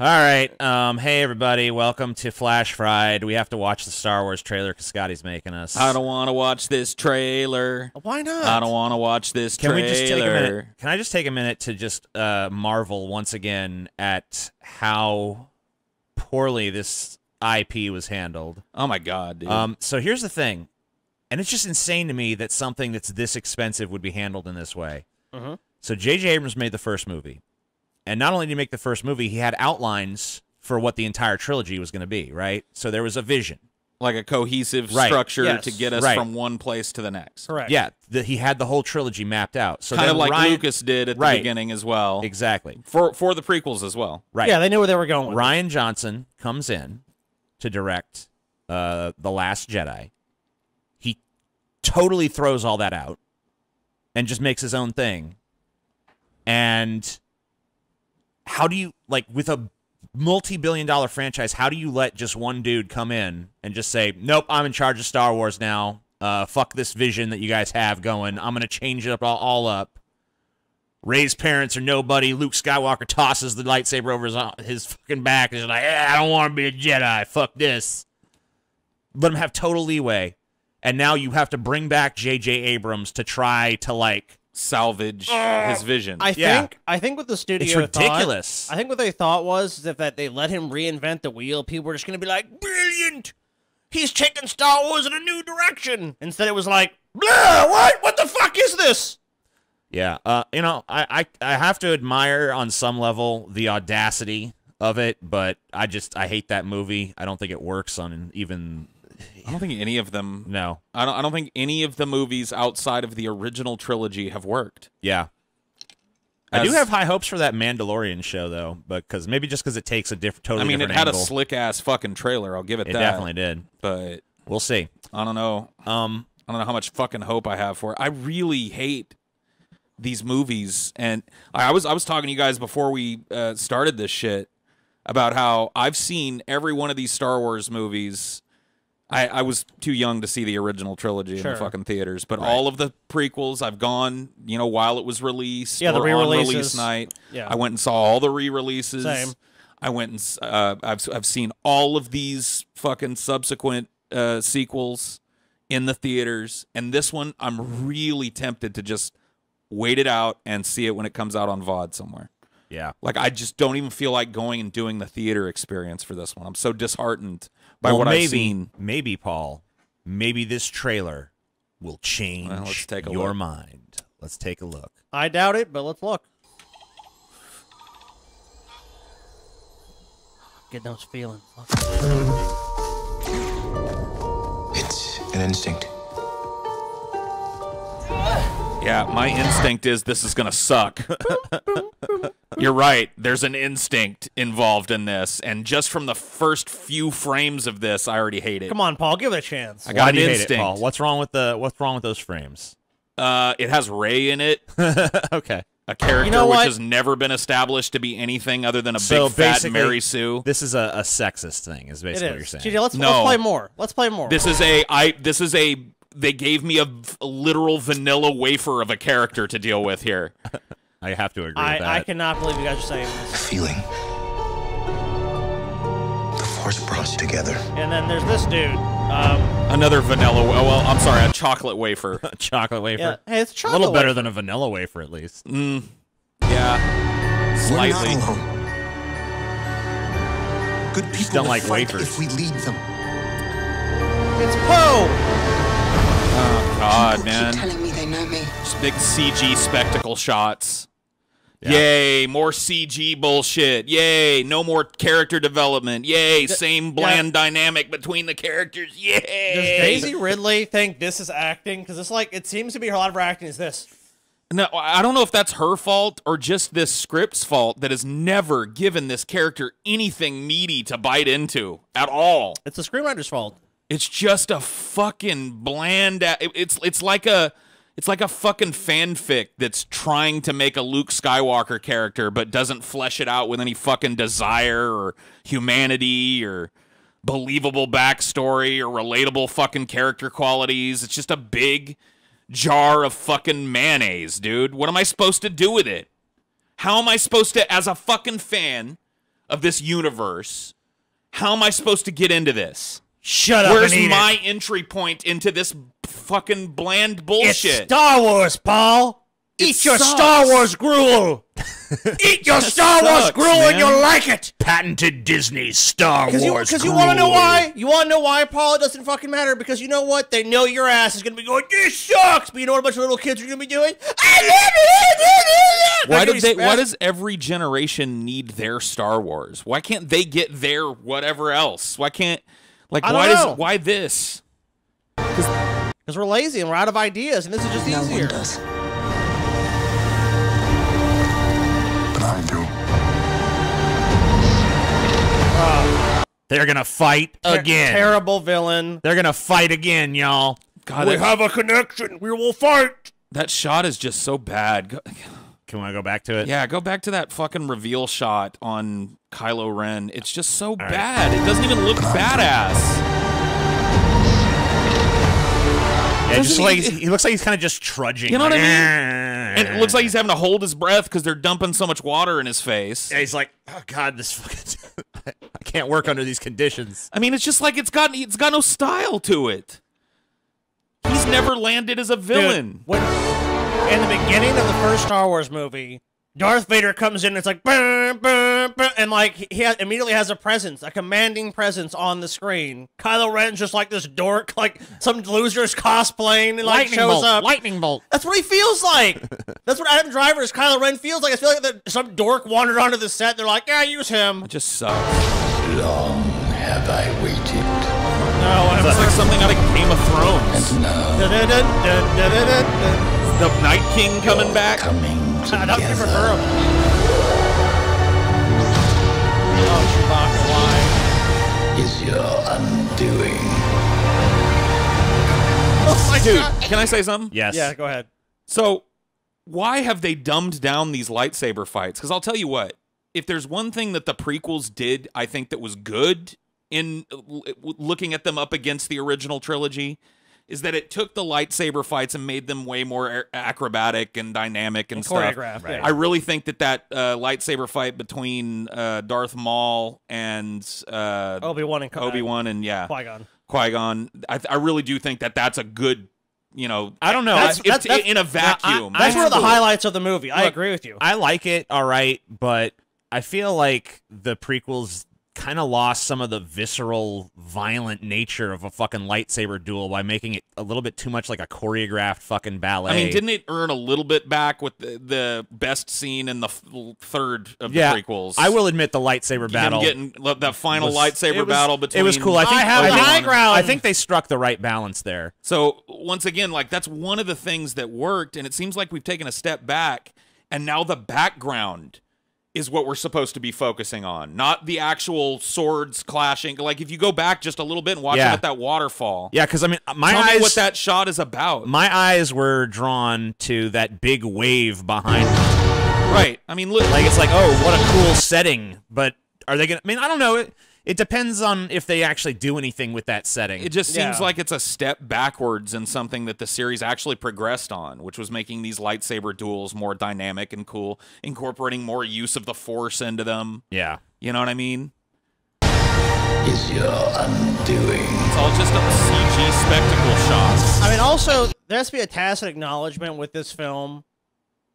All right. Um, hey, everybody. Welcome to Flash Fried. We have to watch the Star Wars trailer because Scotty's making us. I don't want to watch this trailer. Why not? I don't want to watch this Can trailer. we just take a minute? Can I just take a minute to just uh, marvel once again at how poorly this IP was handled? Oh my god, dude. Um, so here's the thing, and it's just insane to me that something that's this expensive would be handled in this way. Mhm. So J.J. Abrams made the first movie, and not only did he make the first movie, he had outlines for what the entire trilogy was going to be. Right. So there was a vision. like a cohesive Right. structure Yes. to get us Right. from one place to the next. Correct. Yeah, the, he had the whole trilogy mapped out. So kind of like Ryan, Lucas did at the beginning as well. Exactly. For for the prequels as well. Right. Yeah, they knew where they were going. Rian Johnson comes in to direct uh, The Last Jedi. He totally throws all that out and just makes his own thing. And how do you, like, with a multi billion dollar franchise, how do you let just one dude come in and just say, nope, I'm in charge of Star Wars now? Uh, fuck this vision that you guys have going. I'm to change it up all, all up. Rey's parents are nobody. Luke Skywalker tosses the lightsaber over his, his fucking back and is like, eh, I don't want to be a Jedi. Fuck this. Let him have total leeway. And now you have to bring back J.J. Abrams to try to, like, Salvage his vision. I Yeah. think I think what the studio It's thought- ridiculous. I think what they thought was that, that they let him reinvent the wheel. People were just going to be like, "Brilliant! He's taking Star Wars in a new direction." Instead, it was like, "Blah! What? What the fuck is this?" Yeah, uh, you know, I, I I have to admire on some level the audacity of it, but I just I hate that movie. I don't think it works on even I don't think any of them no. I don't I don't think any of the movies outside of the original trilogy have worked. Yeah, I do have high hopes for that Mandalorian show though, because maybe just because it takes a different, I totally mean, it had angle. a slick ass fucking trailer. I'll give it, it that. definitely did. But We'll see. I don't know. Um, I don't know how much fucking hope I have for it. I really hate these movies, and I I was I was talking to you guys before we uh, started this shit about how I've seen every one of these Star Wars movies. I, I was too young to see the original trilogy in the fucking theaters, but all of the prequels I've gone, you know, while it was released, Yeah, the or on re-releases. release night. Yeah. I went and saw all the re-releases. Same. I went and uh, I've I've seen all of these fucking subsequent uh, sequels in the theaters, and this one I'm really tempted to just wait it out and see it when it comes out on VOD somewhere. yeah. Like I just don't even feel like going and doing the theater experience for this one. I'm so disheartened by well, what maybe, I've seen. Maybe Paul, maybe this trailer will change Well, let's take a your look. mind. Let's take a look. I doubt it, but let's look. Get those feelings. It's an instinct. Yeah, my instinct is this is gonna suck. You're right. There's an instinct involved in this, and just from the first few frames of this, I already hate it. Come on, Paul, give it a chance. I got Why an do you hate it, instinct. Paul? What's wrong with the What's wrong with those frames? Uh, it has Rey in it, okay. a character You know which what? has never been established to be anything other than a So big fat Mary Sue. This is a, a sexist thing, is It basically what you're saying. TJ, let's, No. let's play more. Let's play more. This is a I. This is a. They gave me a literal vanilla wafer of a character to deal with here. I have to agree with that. I, I cannot believe you guys are saying this. Feeling. The force brought us together. And then there's this dude. Um, Another vanilla. wa- Well, I'm sorry, a chocolate wafer. A chocolate wafer. yeah, hey, it's a little better wafer. than a vanilla wafer, at least. Mm, yeah, We're slightly. not alone. Good people don't will like fight wafers. if we lead them. It's Poe. Oh God, People man! keep telling me they know me. Just big CG spectacle shots. Yeah. Yay, more CG bullshit. Yay, no more character development. Yay, same bland dynamic between the characters. Yay. Does Daisy Ridley think this is acting? Because it's like it seems to be a lot of her acting is this. No, I don't know if that's her fault or just this script's fault that has never given this character anything meaty to bite into at all. It's the screenwriter's fault. It's just a fucking bland. It's it's like a it's like a fucking fanfic that's trying to make a Luke Skywalker character but doesn't flesh it out with any fucking desire or humanity or believable backstory or relatable fucking character qualities. It's just a big jar of fucking mayonnaise, dude. What am I supposed to do with it? How am I supposed to, as a fucking fan of this universe, how am I supposed to get into this? Shut up Where's and eat my it. entry point into this fucking bland bullshit? It's bullshit? Star Wars, Paul. It Eat your sucks. Star Wars gruel. Eat your Star Wars sucks, gruel and you'll like it. Patented Disney Star Because you, Wars. 'cause you want to know why? You want to know why, Paul? It doesn't fucking matter because you know what? They know your ass is going to be going, this sucks. But you know what a bunch of little kids are going to be doing? I love it. why They're do gonna they? Why does every generation need their Star Wars? Why can't they get their whatever else? Why can't like I why don't does why this? Because we're lazy and we're out of ideas, and this is just No easier. one does. But I do. They're gonna fight Ter- again. terrible villain. They're gonna fight again, y'all. God, we have a connection. We will fight. that shot is just so bad. Go- Can we go back to it? Yeah, go back to that fucking reveal shot on Kylo Ren. It's just so bad. It doesn't even look badass. Yeah, just like he- looks like he's kind of just trudging. You know what I mean? And it looks like he's having to hold his breath because they're dumping so much water in his face. Yeah, he's like, oh god, this fucking. I can't work under these conditions. I mean, it's just like it's got it's got no style to it. He's never landed as a villain. Dude, in the beginning of the first Star Wars movie, Darth Vader comes in and it's like, "Brr, brr, brr," and like he- he ha- immediately has a presence, a commanding presence on the screen. Kylo Ren's just like this dork, like some loser's cosplaying and like shows up. lightning bolt. That's what he feels like. That's what Adam Driver's Kylo Ren feels like. I feel like that some dork wandered onto the set. They're like, yeah, use him. It just sucks. Long have I waited, No, It's like something out of Game of Thrones. and now. The Night King coming back. coming I don't together. prefer him. Oh, Chewbacca, why? Is your undoing. Oh my Dude, God. can I say something? Yes. Yeah, go ahead. So, why have they dumbed down these lightsaber fights? Because I'll tell you what, if there's one thing that the prequels did, I think that was good in uh, looking at them up against the original trilogy, is that it took the lightsaber fights and made them way more acrobatic and dynamic and, And stuff. choreographed, Right. yeah. I really think that that uh, lightsaber fight between uh, Darth Maul and uh, Obi Wan and Obi Wan and yeah, Qui Gon. Qui Gon, I, I really do think that that's a good, you know, I don't know. That's- if- that's- that's- in a vacuum. That's one of the highlights of the movie. I agree with you. I like it, all right, but I feel like the prequels kind of lost some of the visceral, violent nature of a fucking lightsaber duel by making it a little bit too much like a choreographed fucking ballet. I mean, didn't it earn a little bit back with the, the best scene in the third of yeah, the prequels? I will admit the lightsaber Him battle. getting that final was- lightsaber was- battle it between. was cool. I think I have think- high ground. I think they struck the right balance there. So once again, like that's one of the things that worked, and it seems like we've taken a step back, and now the background is what we're supposed to be focusing on, not the actual swords clashing. Like if you go back just a little bit and watch Yeah. it at that waterfall, Yeah, because I mean, uh, my tell eyes. me what that shot is about. my eyes were drawn to that big wave behind. right? I mean, look, Like it's like, oh, what a cool setting. But are they gonna? I mean, I don't know. It it depends on if they actually do anything with that setting. It just seems Yeah. like it's a step backwards in something that the series actually progressed on, which was making these lightsaber duels more dynamic and cool, incorporating more use of the force into them. yeah. You know what I mean? Is your undoing. It's all just a CG spectacle shots. I mean, also, there has to be a tacit acknowledgement with this film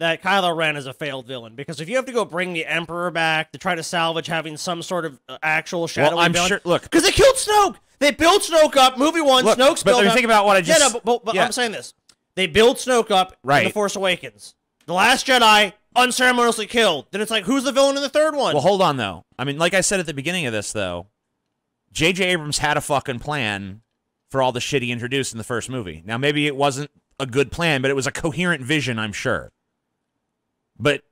that Kylo Ren is a failed villain. Because if you have to go bring the Emperor back to try to salvage having some sort of uh, actual shadowy I'm villain, sure- look- because they killed Snoke. They built Snoke up. Movie one, Look, Snoke's but built I mean, up. think about what I just- Yeah, no, but, but, but yeah. I'm saying this. They built Snoke up in Right. The Force Awakens. The Last Jedi unceremoniously killed. Then it's like, who's the villain in the third one? Well, hold on though. I mean, like I said at the beginning of this, though, J.J. Abrams had a fucking plan for all the shit he introduced in the first movie. Now, maybe it wasn't a good plan, but it was a coherent vision, I'm sure. But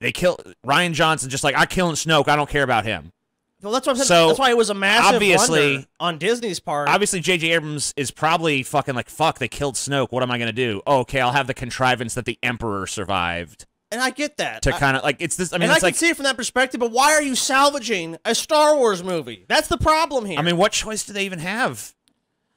they kill Rian Johnson, just like I killing Snoke. I don't care about him. well, that's what I'm saying. so, that's why it was a massive obviously- on Disney's part. Obviously, J.J. Abrams is probably fucking like, fuck, they killed Snoke. What am I gonna do? Oh, okay, I'll have the contrivance that the Emperor survived and I get that. to kind of like it's this. I mean, and I can like see it from that perspective, but why are you salvaging a Star Wars movie? That's the problem here. I mean, what choice do they even have?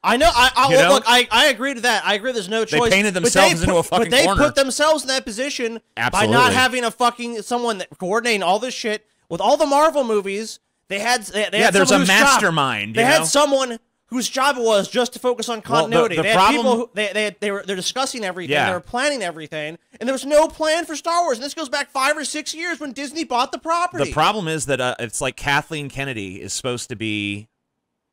I know. I, I know? look. I, I agree to that. I agree. There's no choice. They painted themselves into put- a fucking But they corner. put themselves in that position by not having a fucking someone that coordinating all this shit With all the Marvel movies, they had they, they Yeah, had there's a whose job- mastermind, They you had someone whose job it was just to focus on Well, the- continuity. the they had problem- people who they they they were they're discussing everything. Yeah. They were planning everything, and there was no plan for Star Wars. And this goes back five or six years when Disney bought the property. The problem is that uh, it's like Kathleen Kennedy is supposed to be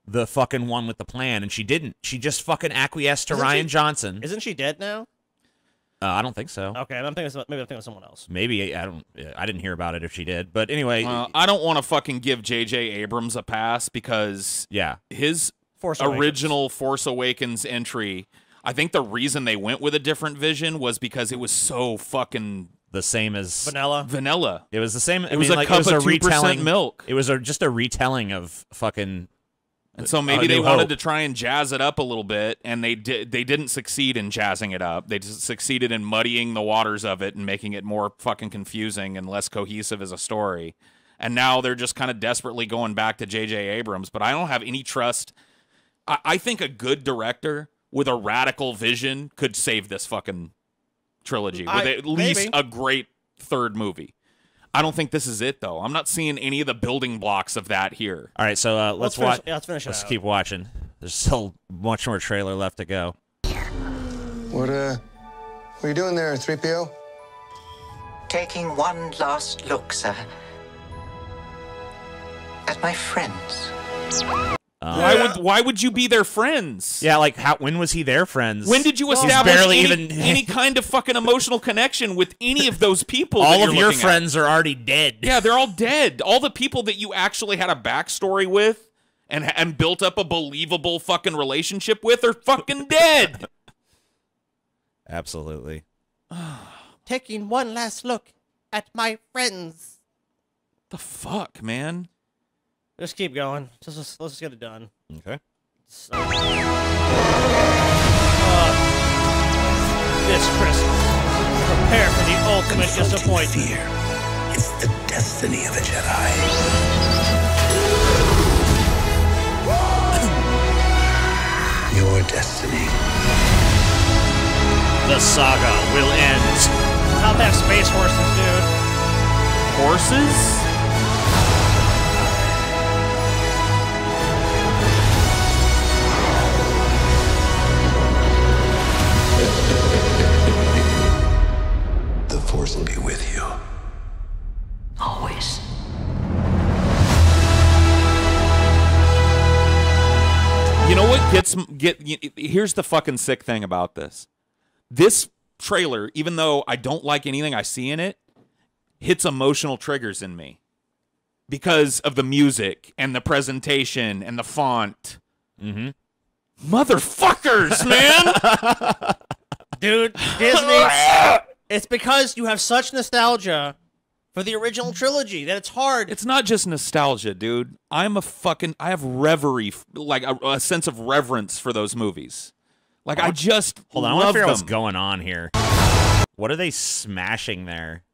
the fucking one with the plan, and she didn't. She just fucking acquiesced to Isn't Rian she- Johnson. Isn't she dead now? Uh, I don't think so. Okay, I'm thinking of- maybe I'm thinking of someone else. Maybe I don't. I didn't hear about it if she did. But anyway, Uh, I don't want to fucking give J.J. Abrams a pass because yeah. his Force Awakens. original Force Awakens entry. I think the reason they went with a different vision was because it was so fucking The same as Vanilla. vanilla. It was the same. It was mean, a like, cup it was of a 2% retelling. milk. It was a, just a retelling of fucking. And so maybe they wanted Hope. to try and jazz it up a little bit, and they did. They didn't succeed in jazzing it up. They just succeeded in muddying the waters of it and making it more fucking confusing and less cohesive as a story. And now they're just kind of desperately going back to J.J. Abrams. But I don't have any trust. I, I think a good director with a radical vision could save this fucking trilogy with I- at least maybe. a great third movie. I don't think this is it though. I'm not seeing any of the building blocks of that here. All right, so uh, let's, finish- watch. yeah, let's finish it Let's out. keep watching. There's still much more trailer left to go. What, uh, what are you doing there, 3PO? Taking one last look, sir. At my friends. Uh, why would why would you be their friends? Yeah, like how? When was he their friends? When did you He's establish barely any, even. any kind of fucking emotional connection with any of those people? that all you're of your looking at? friends are already dead. Yeah, they're all dead. All the people that you actually had a backstory with and and built up a believable fucking relationship with are fucking dead. absolutely. Taking one last look at my friends. the fuck, man? Just keep going. Just, just let's just get it done. Okay. So- Uh, this Christmas, prepare for the ultimate disappointment. fear. It's the destiny of a Jedi. Your destiny. The saga will end. Not that space horses, dude. Horses? Gets get here's the fucking sick thing about this. This trailer, even though I don't like anything I see in it, hits emotional triggers in me because of the music and the presentation and the font. Mm-hmm. Motherfuckers, man! Dude, Disney. it's because you have such nostalgia for the original trilogy that it's hard. it's not just nostalgia, dude. I'm a fucking. I have reverie, like a, a sense of reverence for those movies. Like I just Hold on, I want to love figure out what's going on here. What are they smashing there?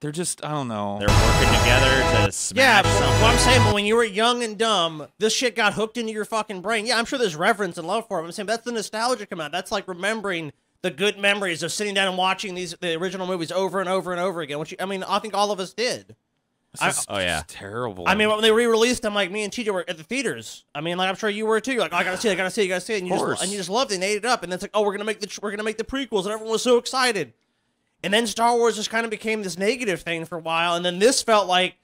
They're just. I don't know. They're working together to smash yeah, but something. what I'm saying, but when you were young and dumb, this shit got hooked into your fucking brain. Yeah, I'm sure there's reverence and love for it. I'm saying that's the nostalgia come out. That's like remembering the good memories of sitting down and watching these the original movies over and over and over again. Which I mean, I think all of us did. Is oh, yeah. terrible. I mean, when they re-released them, like me and TJ were at the theaters. I mean, like I'm sure you were too. You're like, oh, I gotta see it, I gotta see it, I gotta see it, and you just and you just loved it and ate it up. And then it's like, oh, we're gonna make the we're gonna make the prequels, and everyone was so excited. And then Star Wars just kind of became this negative thing for a while, and then this felt like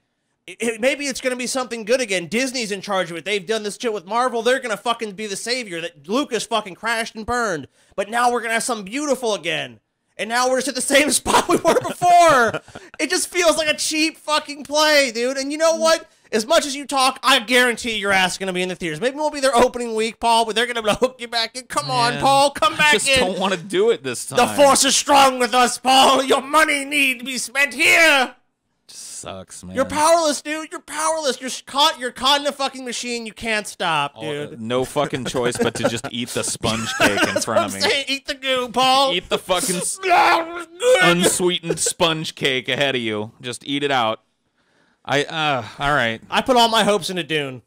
it, maybe it's gonna be something good again. Disney's in charge of it. They've done this shit with Marvel. They're gonna fucking be the savior that Lucas fucking crashed and burned. But now we're gonna have something beautiful again. And now we're just at the same spot we were before. it just feels like a cheap fucking play, dude. And you know what? As much as you talk, I guarantee you your ass is gonna be in the theaters. Maybe won't be their opening week, Paul, but they're able to hook you back in. Come on, Paul, come back I just in. don't want to do it this time. the force is strong with us, Paul. Your money need to be spent here. Sucks, man. You're powerless, dude. You're powerless. You're caught. You're caught in a fucking machine. You can't stop, dude. No fucking choice but to just eat the sponge cake in front I'm of me. saying, eat the goo, Paul. Eat the fucking s- Good. unsweetened sponge cake ahead of you. Just eat it out. I uh all right. I put all my hopes into Dune.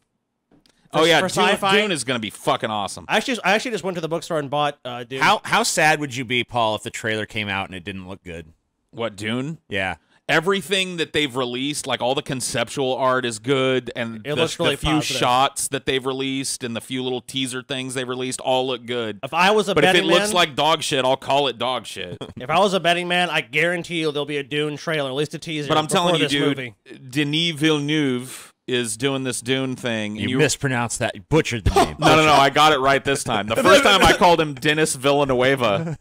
oh yeah, for Dune. Dune is gonna be fucking awesome. I actually, I actually just went to the bookstore and bought uh, Dune. How how sad would you be, Paul, if the trailer came out and it didn't look good? What Dune? Yeah. Everything that they've released, like all the conceptual art is good, and It the, looks really the few positive. shots that they've released and the few little teaser things they've released all look good. If I was a But if betting it looks man, like dog shit, I'll call it dog shit. if I was a betting man, I guarantee you there'll be a Dune trailer, at least a teaser. but I'm telling you, dude, movie. Denis Villeneuve is doing this Dune thing. and You, mispronounced that. You butchered the name. No, no, no! I got it right this time. The first time I called him Dennis Villanueva.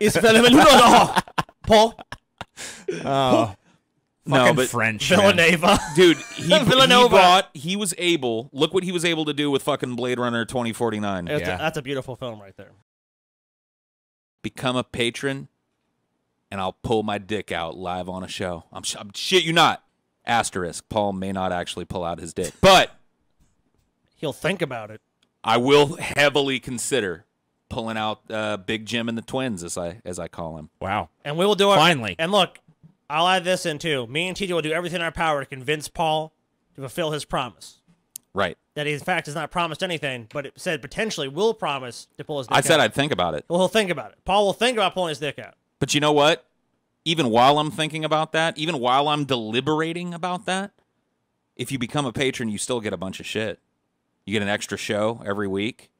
It's Villanova. Paul Oh, No, but French. man. Villanova. dude, he, he Villanova. brought. He was able. Look what he was able to do with fucking Blade Runner 2049. It's a- Yeah. that's a beautiful film right there. Become a patron, and I'll pull my dick out live on a show. I'm, I'm shit you not. Asterisk. Paul may not actually pull out his dick, but He'll think about it. I will heavily consider pulling out uh, Big Jim and the Twins, as I as I call him. Wow. And we will do it. Finally. And look, I'll add this in too. Me and TJ will do everything in our power to convince Paul to fulfill his promise. Right. That he, in fact, has not promised anything, but it said potentially will promise to pull his dick I said. I'd think about it. Well, he'll think about it. Paul will think about pulling his dick out. But you know what? Even while I'm thinking about that, even while I'm deliberating about that, if you become a patron, you still get a bunch of shit. You get an extra show every week.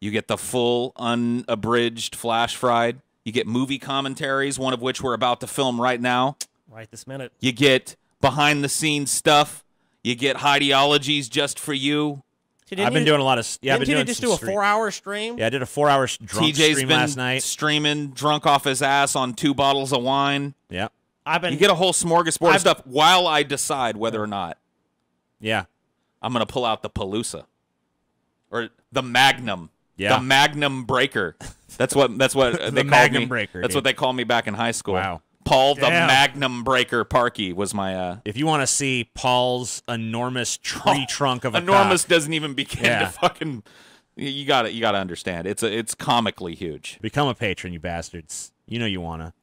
You get the full unabridged flash fried. You get movie commentaries, one of which we're about to film right now. Right this minute. You get behind the scenes stuff. You get ideologies just for you. See, didn't I've been you- doing a lot of. Yeah, I've Didn't been doing just do a stream- four-hour stream? Yeah, I did a four-hour s- drunk TJ's stream been last night. streaming drunk off his ass on two bottles of wine. Yeah, I've been. You get a whole smorgasbord I've- of stuff while I decide whether or not yeah. I'm going to pull out the Paloosa or the Magnum. Yeah. The Magnum Breaker. That's what that's what they called Magnum me. Breaker, That's dude. what they called me back in high school. Wow. Paul the Magnum Breaker Parky was my uh If you want to see Paul's enormous tree trunk of a enormous cock, doesn't even begin Yeah. to fucking you got to you got to understand. It's a, it's comically huge. become a patron, you bastards. You know you wanna.